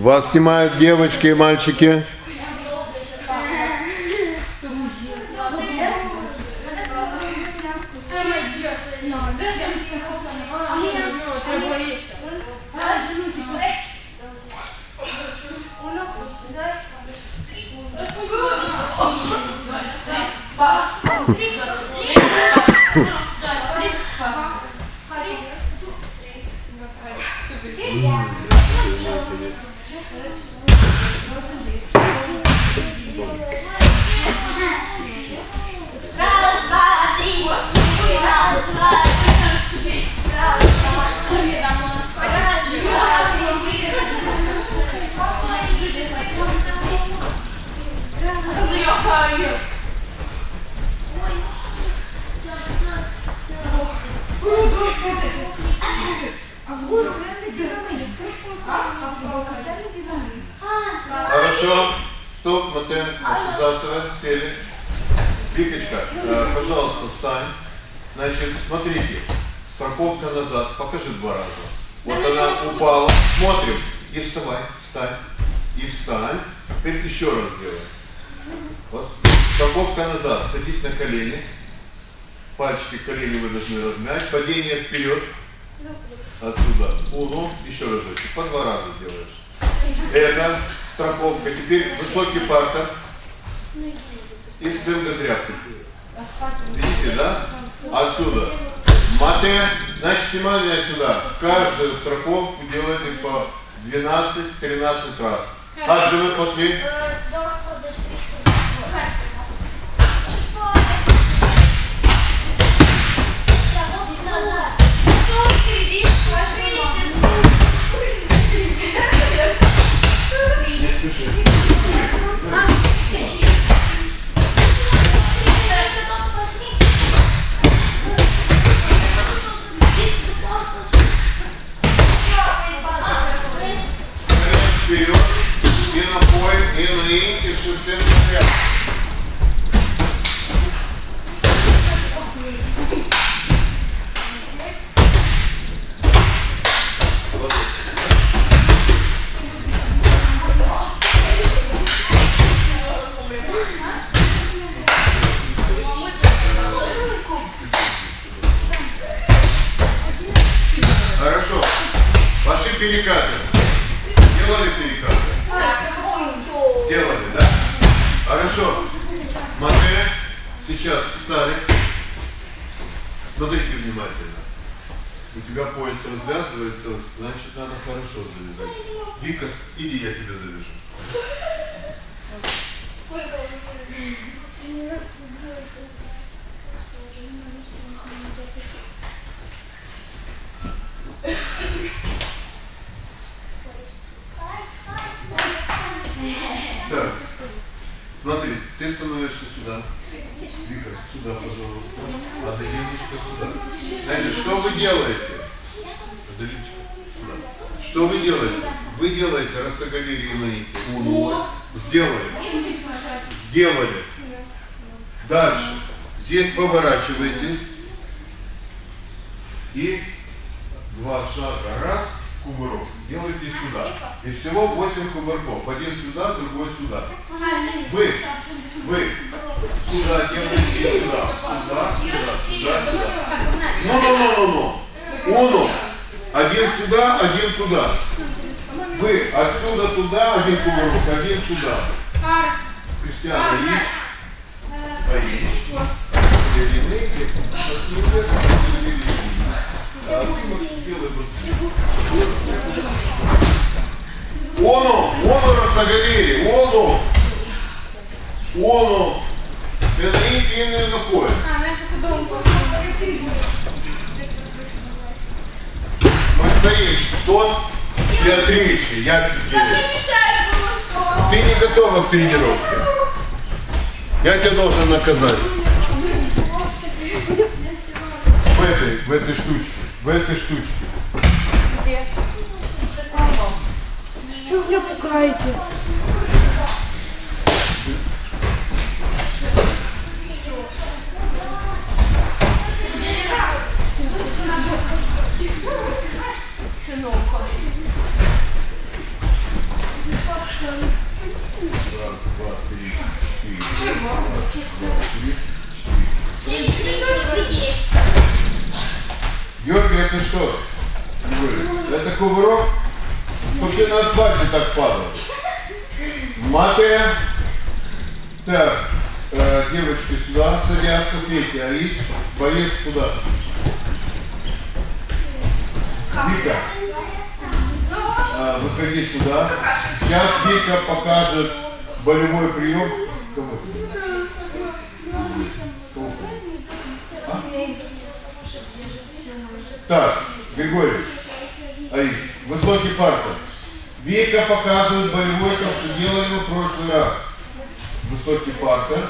Вас снимают девочки и мальчики. Смотрите, страховка назад, покажи два раза. Вот она упала, смотрим, и вставай, встань, и встань. Теперь еще раз делай. Вот, страховка назад, садись на колени. Пальчики колени вы должны размять. Падение вперед. Отсюда. Уну, еще разочек, по два раза делаешь. Это страховка. Теперь высокий партер. И стенка тряпки. Видите, да? Отсюда. Мате. Значит, внимание сюда. Каждую страховку делаете по 12-13 раз. Отжимы пошли. Пой, и на и, и шестым подряд. Перекаты. Делали перекаты? Делали, да? Хорошо. Мате, сейчас встали. Смотрите внимательно. У тебя пояс развязывается, значит надо хорошо завязать. Вика, иди я тебя завяжу. Так, смотри, ты становишься сюда. Вика, сюда, пожалуйста. А Данилочка сюда. Значит, что вы делаете? Данилочка, сюда. Что вы делаете? Вы делаете ростоголерие на Уну. Сделали. Сделали. Дальше. Здесь поворачиваетесь. И два шага. Раз, кувырок. Делайте сюда. И всего 8 кувырков. Один сюда, другой сюда. Вы, вы сюда делаете и сюда. Сюда, сюда, сюда, сюда. Ну, ну, ну, ну, ну. Уну. Один сюда, один туда. Вы отсюда туда, один кувырок, один сюда. Кристиана, ищ. Поищ. Длины, а ты вот делай вот Оно, оно ростоголерие, оно, оно. Это не длинное такое. Настоишь, тот и отречи, я офигею. Ты не готова к тренировке. Я тебя должен наказать. В этой, в этой штучке, в этой штучке. Где? Что вы пугаете? Раз, два, три, четыре. Георгий, это что? Это кувырок? Чтоб ты на асфальте так падал. Мате. Так, э, девочки сюда садятся, Петя, Алис, боец куда? Вика, а, выходи сюда. Сейчас Вика покажет болевой прием. Кого? Так, Григорий, Аид, высокий партер. Вика показывает болевой, то, что делали мы в прошлый раз. Высокий партер.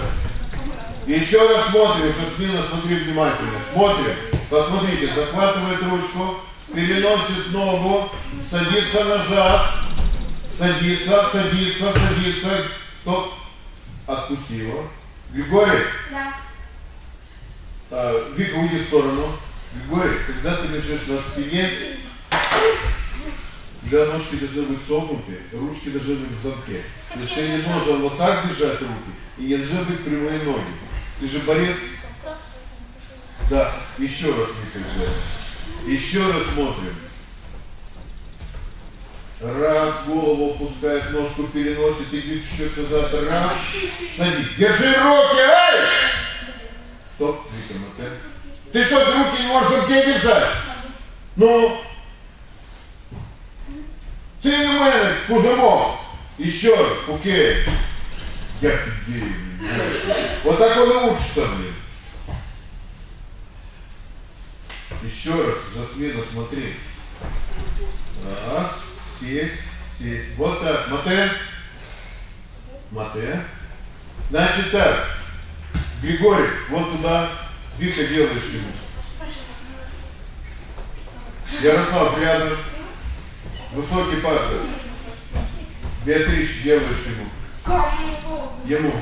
Еще раз смотрим, Жасмина, смотри внимательно. Смотрим. Посмотрите, захватывает ручку, переносит ногу, садится назад, садится, садится, садится. Стоп. Отпустила. Григорий, Да. а, Вика, уйди в сторону. Григорий, когда ты лежишь на спине, тебя ножки должны быть согнуты, ручки должны быть в замке. То есть ты не должен вот так держать руки, и не должны быть прямые ноги. Ты же борец. Да, еще раз делаем. Еще раз смотрим. Раз, голову опускает, ножку переносит, идет чуть-чуть назад. Раз, садись. Держи руки, эй! Стоп, Виктор Матер. Ты что, ты руки не можешь руке держать? Ну? Це не мене, кузовок. Еще окей. Я тебе. Вот так он и учится, блин. Еще раз, Жасмина, смотри. Раз, сесть, сесть. Вот так, Мате. Мате. Значит так, Григорий, вот туда, Вика делаешь ему. Ярослав, рядом. Высокий партер. Беатрич, делаешь ему. Кому? Ему.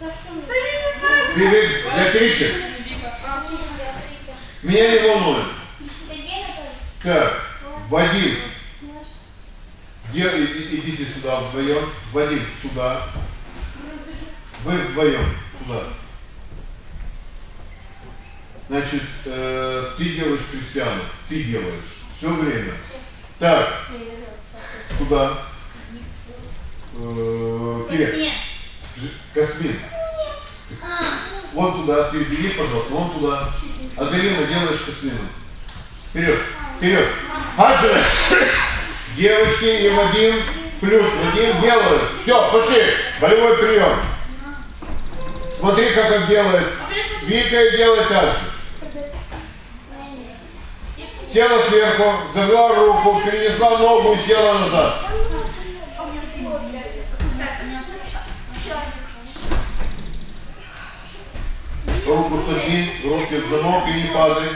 Да я не знаю. Беатрич, Беатрича, меня не волнует. Так, Вадим, и- идите сюда вдвоем. Вадим, сюда. Вы вдвоем, сюда. Значит, э, ты делаешь Кристиану, ты делаешь. Все время. Так, куда? Э. Ж- Касмин. Вот туда, ты извини, пожалуйста, вон туда. Аделина, делаешь Касмину. Вперед, вперед. Хаджи, девочки и Вадим, плюс Вадим делают. Все, пошли, болевой прием. Смотри, как он делает. Вика и делает так же. Села сверху, завела руку, перенесла ногу и села назад. Руку садни, руки в замок и не падай.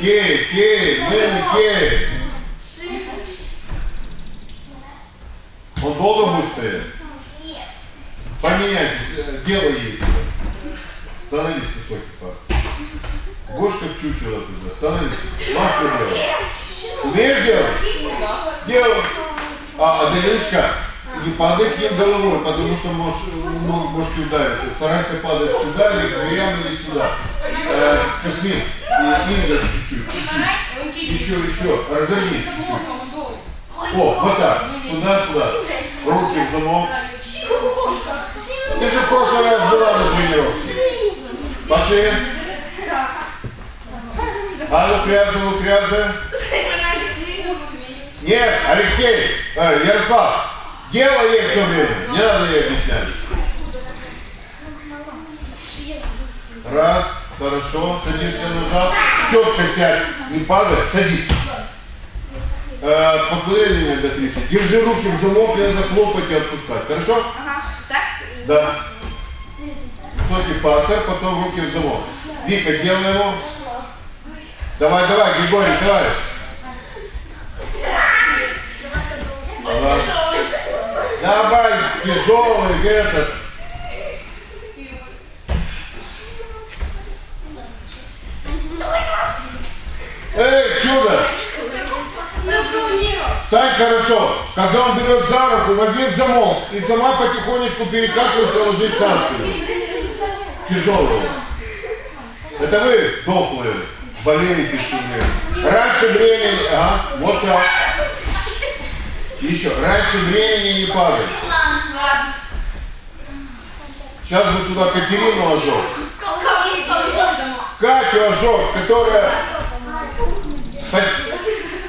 Кей, кей, Нелли, кей. Он долго будет стоять? Поменяйтесь, э, делай ей. Становись высокий пар. Будешь как чучело туда, становись. Машу делай. Умеешь делать? Делай. А, Аделиночка, не падай к ним головой, потому что можешь, ну, можете удариться. Старайся падать сюда, или к дверям, или сюда. Э, Космин, Инга чуть-чуть, чуть-чуть. Еще, еще, развернись чуть-чуть. О, вот так, туда-сюда. Руки в замок. Ты же в прошлый раз была на тренировке. Пошли. А ну кряжа, ну кряжа. Нет, Алексей, э, Ярослав, делай ей все время. Не надо ей объяснять. Раз, хорошо, садишься назад. Четко сядь, не падай, садись. Э, посмотри меня, Беатрича. Держи руки в замок, не надо хлопать и отпускать. Хорошо? Ага. Так? Да. Высокий пацер, потом руки в замок. Вика, делай его. Давай, давай, Григорий, давай. Давай. Давай, тяжелый этот. Эй, чудо! Стань хорошо. Когда он берет за руку, возьми в замок и сама потихонечку перекатывайся, ложись на. Тяжелую. Это вы дохлые, болеете сильнее. Раньше времени, ага, вот так. Еще, раньше времени не ладно. Сейчас бы сюда Катерину ожег. Кого? Катю ожег, которая,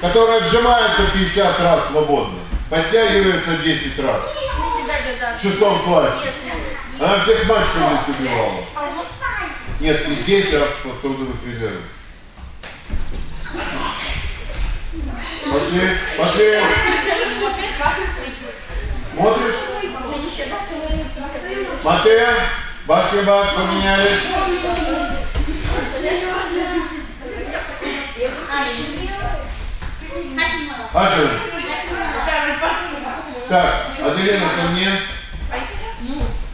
которая отжимается 50 раз свободно. Подтягивается 10 раз. В шестом классе. Она всех мальчиков здесь убивала. Нет, не здесь, а в трудовых резервах. Пошли, пошли. Смотришь? Смотри, баскетбол поменялись. Начали. Так, Аделина, ко мне.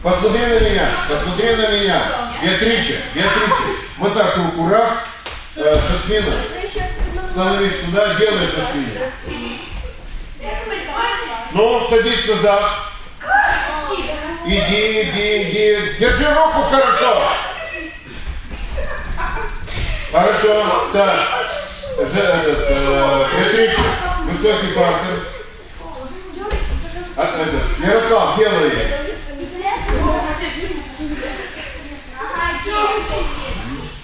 Посмотри на меня, посмотри на меня. Беатриче, Беатриче. Вот так руку раз. Э, Жасмина, становись туда, делай Жасмина. Ну, садись назад. Иди, иди, иди. Держи руку хорошо. Хорошо. Так. Же, этот, э, Беатриче, высокий фактор. А, этот, Ярослав, делай,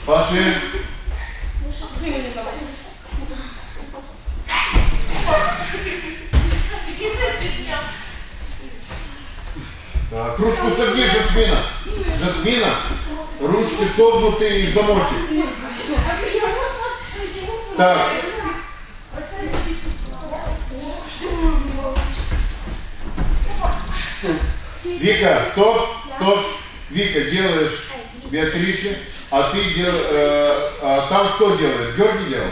Пошли. Так, ручку согни, Жасмина. Жасмина, ручки согнутые и замочек. Так. Вика, стоп, стоп. Вика, делаешь Беатриче, а ты дел, э, а там кто делает? Георгий делал?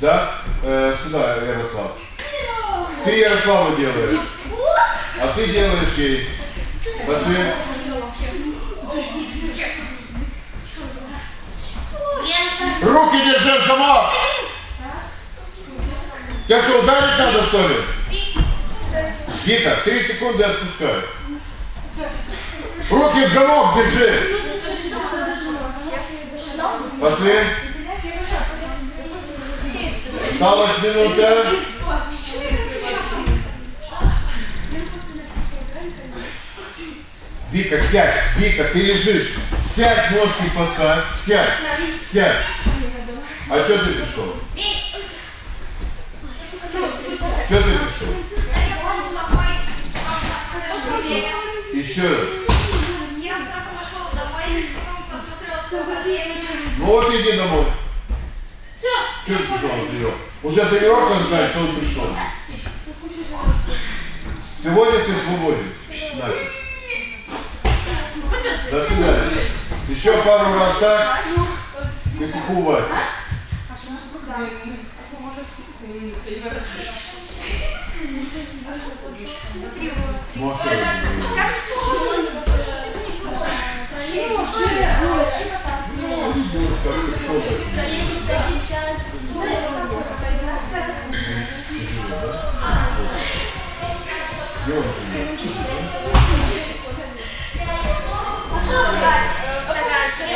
Да? Э, сюда, Ярослав. Ты Ярославу делаешь, а ты делаешь ей. Руки держи замок! Тебя что, ударить надо, что ли? Вика, три секунды отпускаю. Руки в замок держи. Пошли. Осталась минута. Вика, сядь. Вика, ты лежишь. Сядь, ножки поставь. Сядь. Сядь. А что ты пришел? Что ты пришел? Еще раз. Ну вот иди домой. Все. Что ты пришел на тренировку? Уже тренировка знает, что он пришел. Сегодня ты свободен. До свидания. Еще пару раз так. И куку Вася. Ну а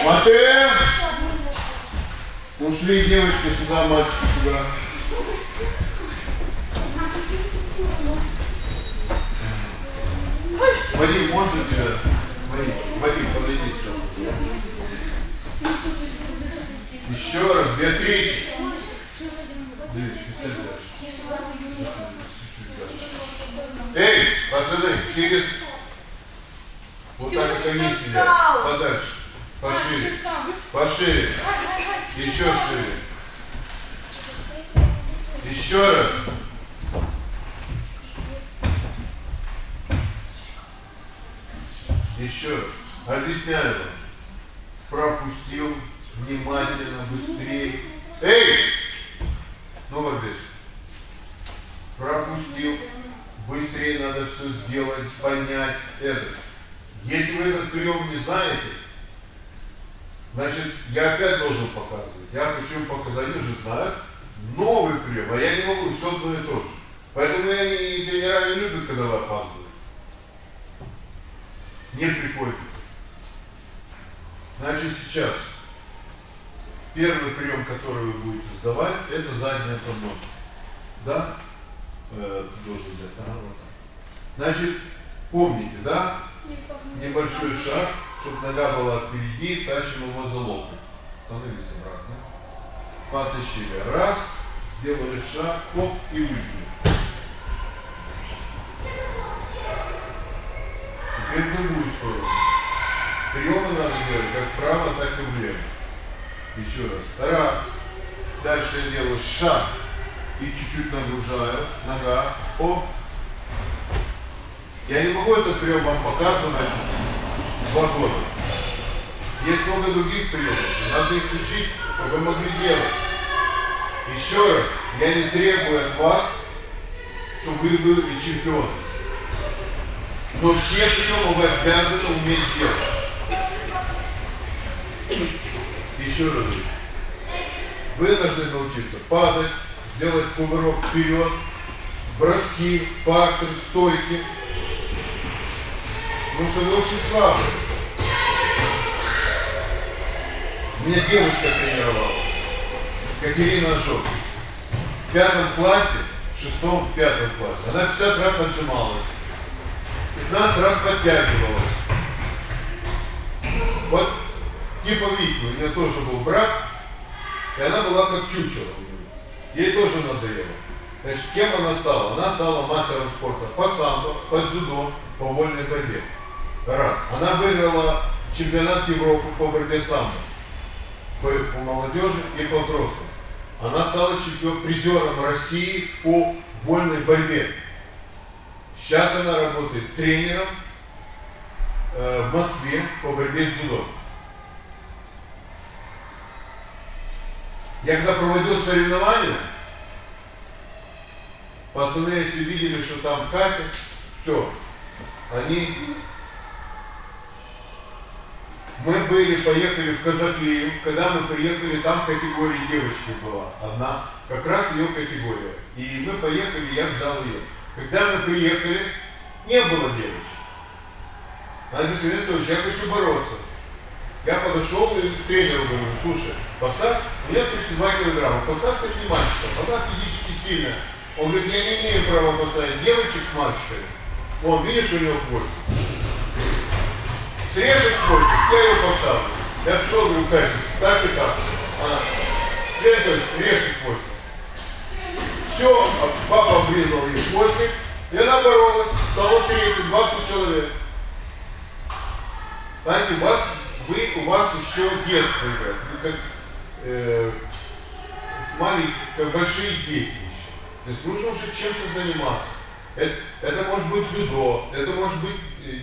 Матэ! Ушли девочки сюда, мальчики сюда. Вадим, можно тебя? Вадим, Вадим, подойди сюда. Еще раз, Беатрич. Девочки, сядь дальше. Эй, пацаны, через... Они сидят. Подальше. Пошире. Пошире. Еще шире. Еще раз. Еще раз. Объясняю вам. Пропустил. Внимательно, быстрее. Эй! Ну, Горбеш. Пропустил. Быстрее надо все сделать, понять это. Если вы этот прием не знаете, значит, я опять должен показывать. Я хочу показать, уже знают новый прием, а я не могу все одно и то же. Поэтому они тренера не любят, когда вы опаздываете. Не приходите. Значит, сейчас первый прием, который вы будете сдавать, это задняя подножка. Да? Э, должен взять. Ага, вот так. Значит, помните, да? Небольшой шаг, чтобы нога была впереди, тащим его за локоть. Становись обратно. Потащили. Раз, сделали шаг, оп, и выпили. Теперь другую сторону. Приемы надо делать как вправо, так и влево. Еще раз. Раз. Дальше я делаю шаг и чуть-чуть нагружаю. Нога. Оп. Я не могу этот прием вам показывать два года. Есть много других приемов. Надо их учить, чтобы вы могли делать. Еще раз. Я не требую от вас, чтобы вы были чемпионом. Но все приемы вы обязаны уметь делать. Еще раз. Вы должны научиться падать, сделать кувырок вперед, броски, партер, стойки. Потому что вы очень слабые. Меня девочка тренировала. Катерина Ожог. В пятом классе, в шестом, в пятом классе. Она 50 раз отжималась. 15 раз подтягивалась. Вот типа Вики, у нее тоже был брат, и она была как чучело. Ей тоже надоело. Значит, кем она стала? Она стала мастером спорта по самбо, по дзюдо, по вольной борьбе. Раз. Она выиграла чемпионат Европы по борьбе самбо. По, по молодежи и по взрослым. Она стала чемпион, призером России по вольной борьбе. Сейчас она работает тренером э, в Москве по борьбе с дзюдо. Я когда проводил соревнования, пацаны, если видели, что там Катя, все, они... Мы были, поехали в Казаклею, когда мы приехали, там категория девочки была, одна, как раз ее категория. И мы поехали, я взял ее. Когда мы приехали, не было девочек. Она говорит, Сергей Анатольевич, я хочу бороться. Я подошел и тренеру говорю, слушай, поставь, у меня 32 килограмма, поставь среди мальчиков, она физически сильная. Он говорит, я не имею права поставить девочек с мальчиками. Вон, видишь, у него хвост. Срежет хвостик, я ее поставлю. Я пришел, говорю, Катя, так и так. Она, Анатольевич, режь хвостик. Все, папа обрезал ей хвостик, и она боролась, стало третий, 20 человек. Знаете, вас, вы, у вас еще детство играет. Вы как э, маленькие, как большие дети еще. То есть нужно уже чем-то заниматься. Это, это может быть дзюдо, это может быть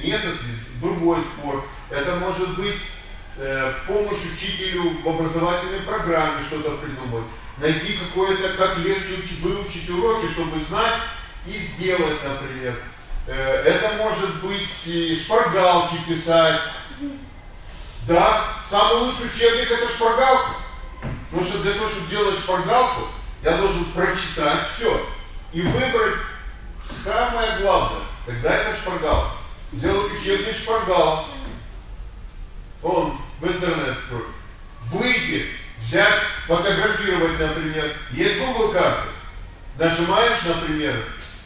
не этот, другой спорт, это может быть э, помощь учителю в образовательной программе что-то придумать, найти какое-то, как легче учить, выучить уроки, чтобы знать и сделать, например. Э, это может быть и шпаргалки писать. Да, самый лучший учебник это шпаргалка. Потому что для того, чтобы сделать шпаргалку, я должен прочитать все и выбрать самое главное. Тогда это шпаргалка. Сделать учебник шпаргалки. Он в интернет выйти, взять, фотографировать, например. Есть Google карты. Нажимаешь, например,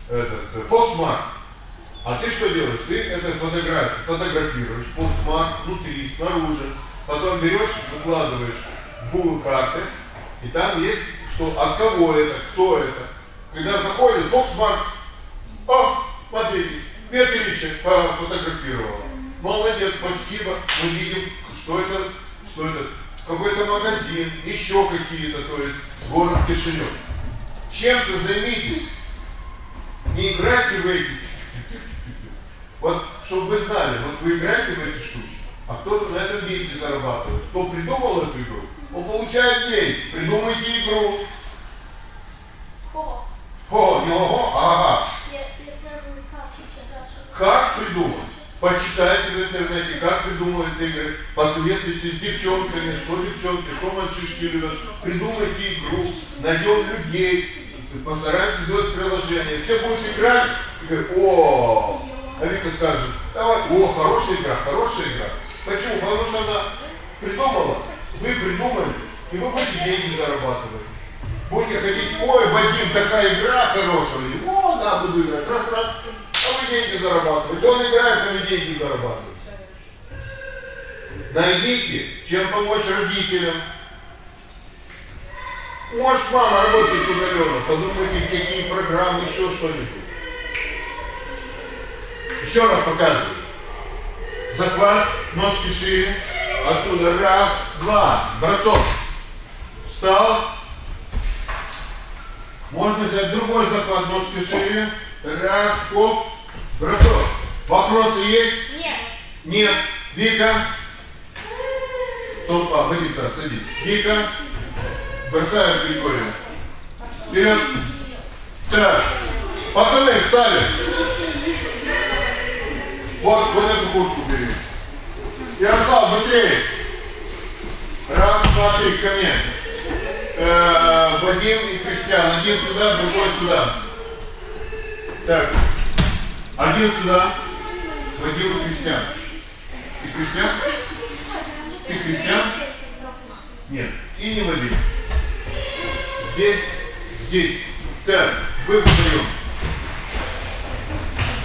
этот, Foxmark. А ты что делаешь? Ты это фотографию, фотографируешь, Foxmark внутри, снаружи. Потом берешь, выкладываешь в Google карты, и там есть, что от кого это, кто это. Когда заходит Foxmark, о, смотрите, Петричек фотографировал. Молодец, спасибо. Мы видим, что это, что это, какой-то магазин, еще какие-то, то есть город Кишинев. Чем-то займитесь. Не играйте в эти. Вот, чтобы вы знали, вот вы играете в эти штучки, а кто-то на этом деньги зарабатывает. Кто придумал эту игру, он получает деньги. Придумайте игру. Хо. О, не ого, ага. Как придумать? Почитайте в интернете, как придумывают игры, посоветуйте с девчонками, что девчонки, что мальчишки любят. Придумайте игру, найдем людей, постараемся сделать приложение. Все будут играть и говорят, о, а Вика скажет, давай, о, хорошая игра, хорошая игра. Почему? Потому что она придумала, вы придумали, и вы будете деньги зарабатывать. Будете ходить, ой, Вадим, такая игра хорошая. О, да, буду играть. Раз, раз. Деньги зарабатываете. Он играет, а вы деньги зарабатываете. Найдите, чем помочь родителям. Может, мама работает удаленно, подумайте, какие программы, еще что-нибудь. Еще раз показываю. Захват, ножки шире. Отсюда. Раз, два. Бросок. Встал. Можно взять другой захват, ножки шире. Раз, хоп. Бросок. Вопросы есть? Нет. Нет. Вика. Стоп, а, туда, садись. Вика. Бросаем Григория. Вперед. Так. Пацаны, встали. Вот, вот эту куртку бери. Ярослав, быстрее. Раз, два, три, ко мне. Э, Вадим и Кристиан. Один сюда, другой сюда. Так. Один сюда. Вадим и Кристиан. И Кристиан? Ты Кристиан? Нет. И не Вадим. Здесь, здесь. Так, вы вдвоем.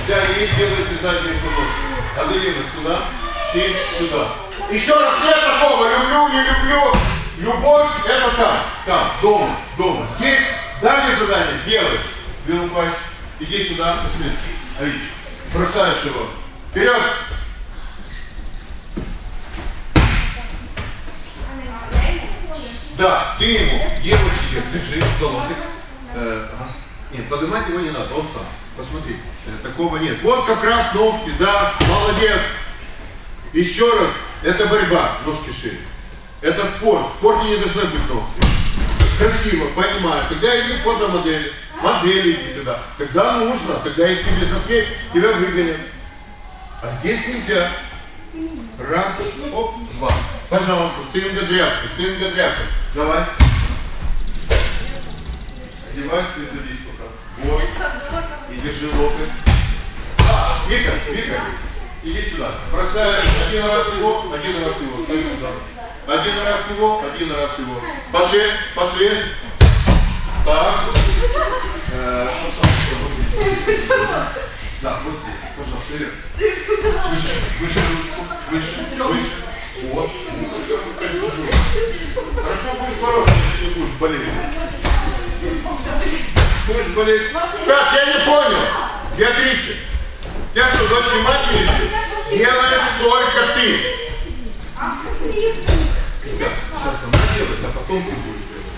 Взяли и делаете заднюю подложку. Аделина сюда, ты сюда. Еще раз нет такого, люблю, не люблю. Любовь это там, там, дома, дома. Здесь дали задание, делай. Вилупач, иди сюда, посмотри. Авич, бросаешь его. Вперед! Да, ты ему, девочке, держи локоть. Э. Нет, поднимать его не надо, он сам. Посмотри, э, такого нет. Вот как раз ногти, да, молодец. Еще раз, это борьба, ножки шире. Это спорт, в спорте не должны быть ногти. Красиво, понимаю. Тогда иди в модели иди туда. Когда нужно, тогда если без ногтей, тебя выгонят. А здесь нельзя. Раз, оп, два. Пожалуйста, дряпки, стоим до дряпки. Давай. Одевайся и садись пока. Вот. И держи локоть. А, Вика, Вика, иди сюда. Бросаешь один раз его, один раз его. Ставь сюда. Один раз его, один раз его. Пошли, пошли. Так. Пожалуйста, вот здесь. Да, вот здесь. Пожалуйста, вперед. Выше, выше ручку, выше, выше. Вот. Хорошо будешь бороться, если не будешь болеть. Будешь болеть. Так, я не понял. Беатриче, я что, дочь не матери? Делаешь только ты. Ребят, сейчас она делает, а потом ты будешь делать.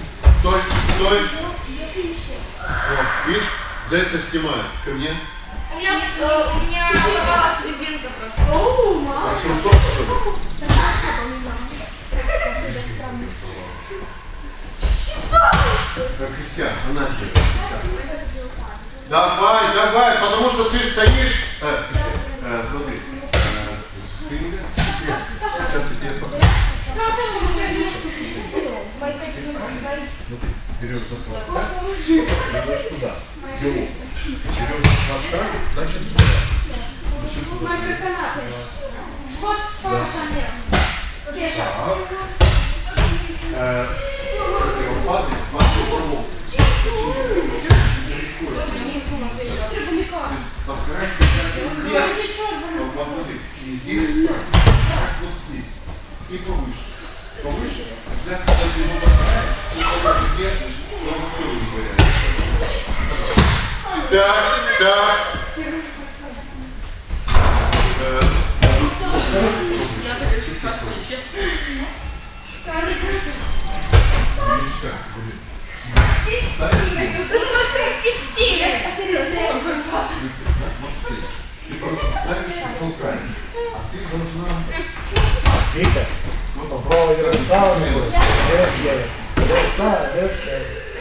Стой, стой. Видишь, за это снимают. Ко мне. У меня, э, у меня порвалась резинка просто. А трусов что ли? Как Кристиан, она же. Давай, давай, потому что ты стоишь. Э, э, смотри. Э. Сейчас я тебе покажу. Смотри, берешь захват так, идешь туда. Белок. Берешь захват так, значит сюда. Значит туда. Вот. Так. Э, смотри, он падает, махнул порву. Постарайся взять здесь. Смотри, и здесь, так, вот здесь. И повыше. Повыше. Ты его бросаешь, когда ты держишь, Так, так. Э, видишь как, блин. Ты просто ставишь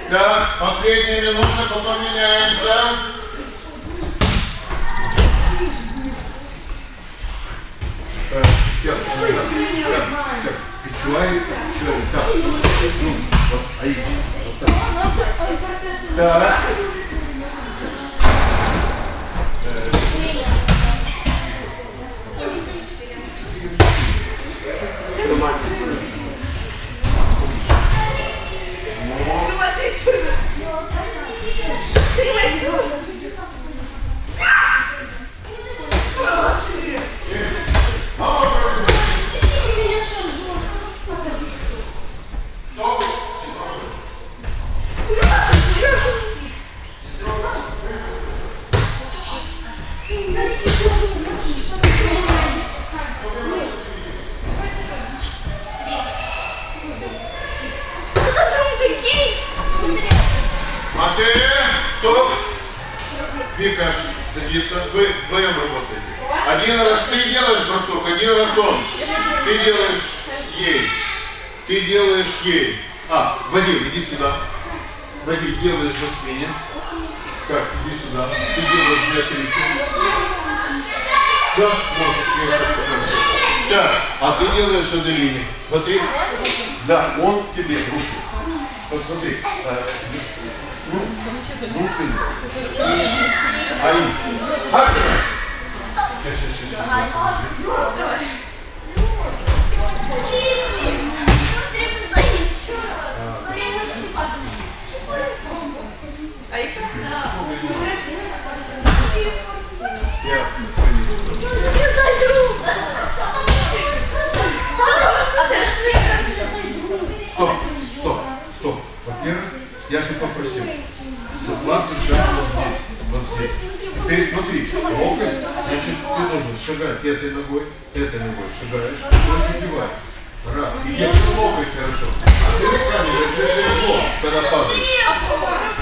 Да, последняя минута, потом меняемся. Э, Все, все, все. Печуай, печуай. Так, ну, вот, а иди, вот так. Так. Você não. É Стоп, стоп, стоп. Во-первых, я же попросил заплату да, вот здесь, вот здесь. Теперь смотри, локоть, значит, ты должен шагать этой ногой, этой ногой шагаешь, и одеваешь. Раз. И держи локоть хорошо. А ты руками зацепи его, когда падаешь.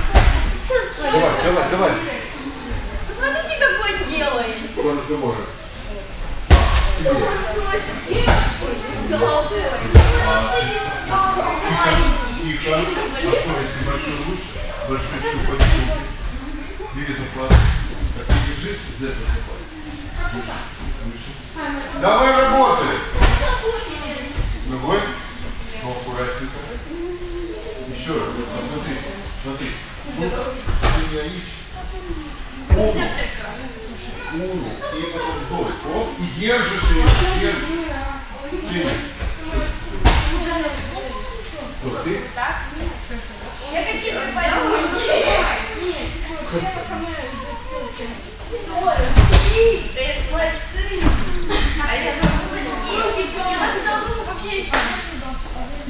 Давай, давай, давай. Смотрите, какой делает. По разговору. С головой. Тихо. А что, если большой лучше, большой щуп поднимут. Бери заплату. Так, ты держись за это заплату. Выше, выше. Давай работай. Ногой. Ну, аккуратненько. Еще раз. Смотри, смотри. Ищешь. Уну. Уну. И потом вдоль. Оп. И держишь ее. Держишь. Сильно. Вот ты. Я пойму. А я же Я написала вообще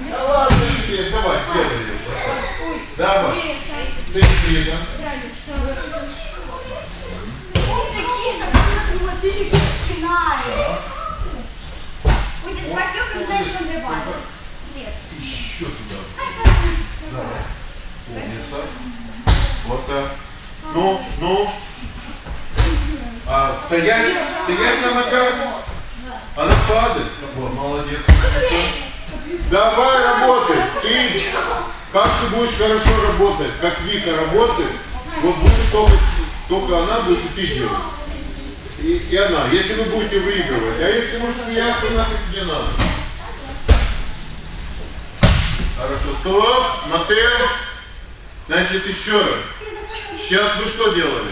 Да ладно тебе, давай, делай ее. Давай. Ты не Он сексист, а еще киевский знает. Будет не знает, что он. Нет. Еще туда. Давай. Умница. Вот так. Ну, ну. А, стоять, стоять на ногах. Она падает. Вот, молодец. Давай работай. Ты, как ты будешь хорошо работать, как Вика работает, вот будешь только, только она будет и ты делать. И, и она, если вы будете выигрывать. А если будешь смеяться, нафиг не надо. Хорошо, стоп, смотри. Значит, еще раз. Сейчас вы что делали?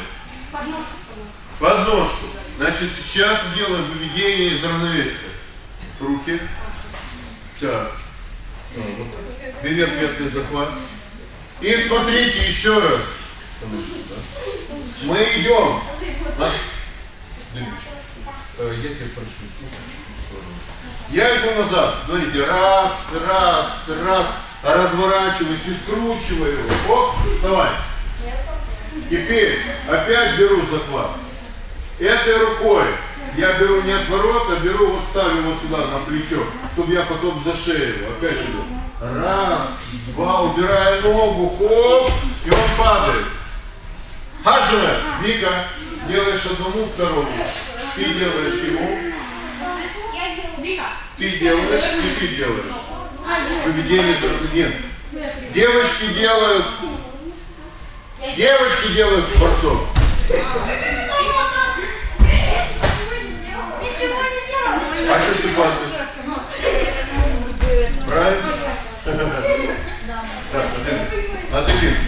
Подножку. Значит, сейчас делаем выведение из равновесия. Руки. Так. Бери ответный захват. И смотрите еще раз. Мы идем. Дмитрич, э, я тебя прошу. Я иду назад. Смотрите, раз, раз, раз. Разворачиваюсь и скручиваю его. Оп, вставай. Теперь опять беру захват. Этой рукой я беру не от ворот, а беру вот ставлю вот сюда на плечо, чтобы я потом за шею. Опять иду. Раз, два, убираю ногу, хоп, и он падает. Хаджина, Вика, делаешь одному, второму. Ты делаешь ему, ты делаешь, и ты делаешь. Поведение нет. Девочки делают, девочки делают делаю. А что ты падаешь? Правильно? Так, Адель.